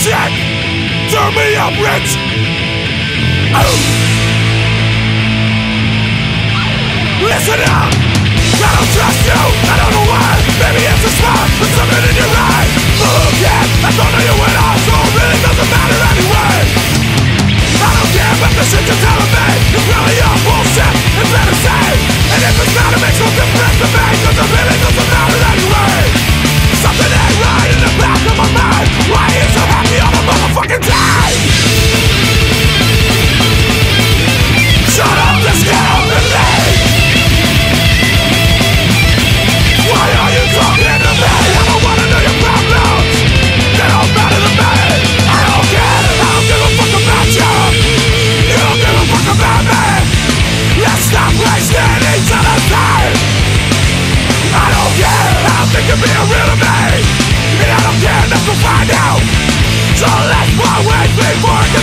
shit! Turn me up, Rich! Listen up! be real And I don't care enough to find out. So let's wait before